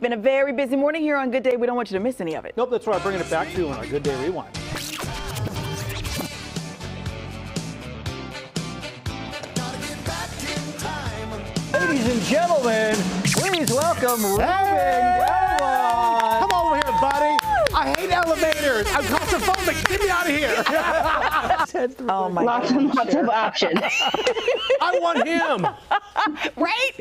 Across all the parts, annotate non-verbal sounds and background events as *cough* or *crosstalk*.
Been a very busy morning here on Good Day. We don't want you to miss any of it. Nope, that's why I'm bringing it back to you on our Good Day Rewind. Ladies and gentlemen, please welcome Ruben Delon. Come over here, buddy. I hate elevators. I'm claustrophobic. Get me out of here. *laughs* Oh my Lots God. and lots of options. I want him. *laughs* Right?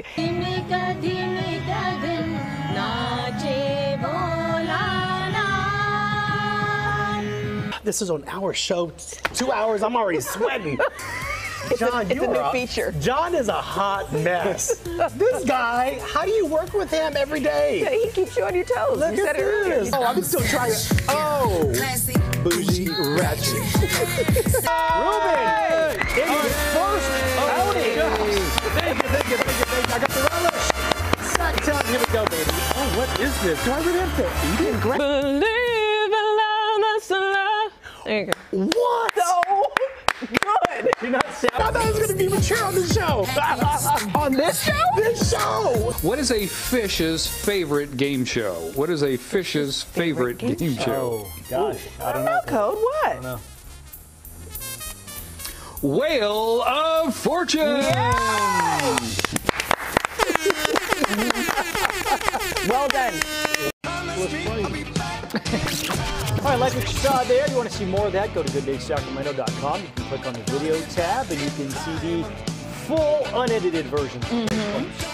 This is an hour show. Two hours. I'm already sweating. *laughs* John, it's you a new are feature. John is a hot mess. *laughs* this guy, how do you work with him every day? He keeps you on your toes. Look you at said it earlier. this. Oh, I'm still trying to. Oh, bougie ratchet. *laughs* Ruben, in your first outing. Thank you, thank you, thank you, thank you. I got the relish. Sack time. Here we go, baby. Oh, what is this? Do I really have to eat it? Believe There you go. What? So good. You're not sad. I thought it was going to be mature on the show. *laughs* On this show? this show. What is a fish's favorite game show? What is a fish's favorite, game game, show? Oh, gosh. I don't No code. What? Know. Whale of Fortune. *laughs* Well done. All right, like what you saw there, you want to see more of that, go to gooddaysacramento.com. You can click on the video tab and you can see the full unedited version. this one.